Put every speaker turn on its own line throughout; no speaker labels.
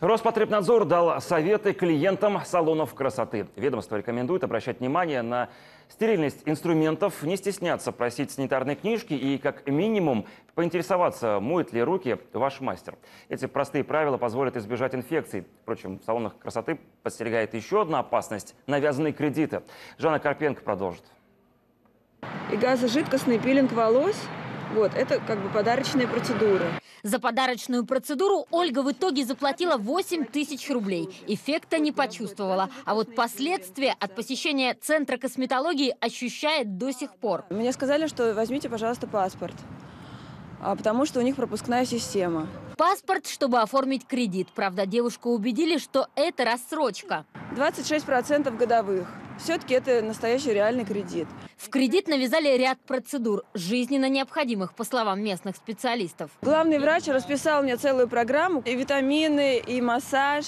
Роспотребнадзор дал советы клиентам салонов красоты. Ведомство рекомендует обращать внимание на стерильность инструментов, не стесняться просить санитарные книжки и, как минимум, поинтересоваться, моет ли руки ваш мастер. Эти простые правила позволят избежать инфекций. Впрочем, в салонах красоты подстерегает еще одна опасность – навязанные кредиты. Жанна Карпенко продолжит.
И газожидкостный пилинг волос – вот, это как бы подарочные процедуры.
За подарочную процедуру Ольга в итоге заплатила 8 тысяч рублей. Эффекта не почувствовала. А вот последствия от посещения Центра косметологии ощущает до сих пор.
Мне сказали, что возьмите, пожалуйста, паспорт, а, потому что у них пропускная система.
Паспорт, чтобы оформить кредит. Правда, девушку убедили, что это рассрочка.
26% годовых. Все-таки это настоящий реальный кредит.
В кредит навязали ряд процедур, жизненно необходимых, по словам местных специалистов.
Главный врач расписал мне целую программу. И витамины, и массаж,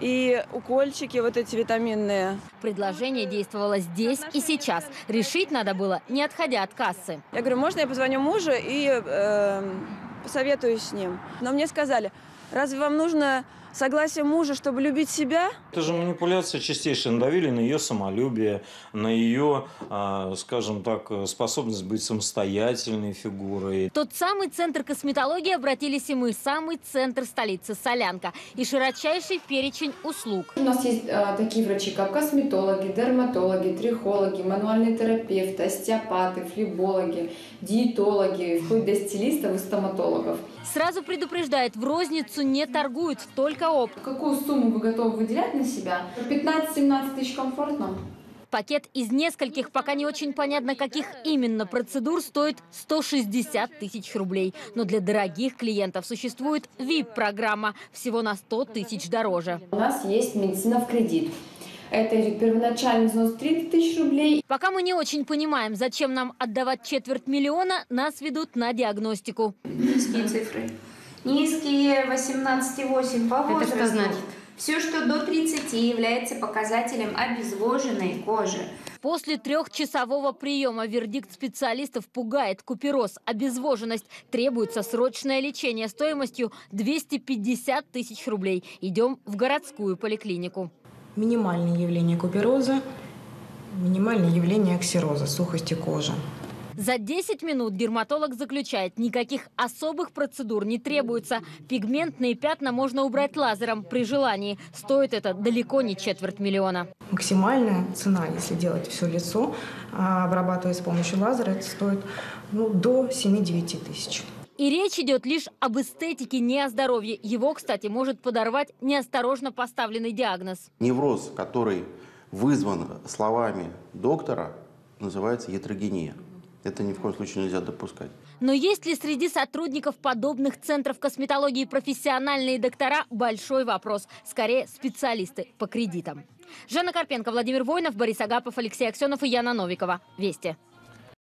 и укольчики вот эти витаминные.
Предложение действовало здесь и сейчас. Решить надо было, не отходя от кассы.
Я говорю, можно я позвоню мужу и э, посоветуюсь с ним? Но мне сказали, разве вам нужно согласие мужа, чтобы любить себя?
Это же манипуляция чистейшая. Надавили на ее самолюбие, на ее, а, скажем так, способность быть самостоятельной фигурой.
Тот самый центр косметологии обратились и мы, самый центр столицы Солянка и широчайший перечень услуг.
У нас есть а, такие врачи, как косметологи, дерматологи, трихологи, мануальные терапевты, остеопаты, флебологи, диетологи, вплоть до стилистов и стоматологов.
Сразу предупреждает, в розницу не торгуют, только опт.
Какую сумму вы готовы выделять на себя? 15-17 тысяч комфортно?
Пакет из нескольких, пока не очень понятно, каких именно процедур, стоит 160 тысяч рублей. Но для дорогих клиентов существует VIP-программа, всего на 100 тысяч дороже.
У нас есть медицина в кредит. Это первоначальный взнос 30 тысяч рублей.
Пока мы не очень понимаем, зачем нам отдавать четверть миллиона, нас ведут на диагностику.
Низкие цифры. Низкие 18,8 по возрасту.
Это что значит?
Все, что до 30, является показателем обезвоженной кожи.
После трехчасового приема вердикт специалистов пугает купероз, обезвоженность. Требуется срочное лечение стоимостью 250 тысяч рублей. Идем в городскую поликлинику.
Минимальные явления купероза, минимальные явления ксероза, сухости кожи.
За 10 минут дерматолог заключает, никаких особых процедур не требуется. Пигментные пятна можно убрать лазером при желании. Стоит это далеко не четверть миллиона.
Максимальная цена, если делать все лицо, а, обрабатывая с помощью лазера, это стоит ну, до 7-9 тысяч.
И речь идет лишь об эстетике, не о здоровье. Его, кстати, может подорвать неосторожно поставленный диагноз.
Невроз, который вызван словами доктора, называется ятрогения. Это ни в коем случае нельзя допускать.
Но есть ли среди сотрудников подобных центров косметологии профессиональные доктора – большой вопрос. Скорее, специалисты по кредитам. Жанна Карпенко, Владимир Войнов, Борис Агапов, Алексей Аксенов и Яна Новикова. Вести.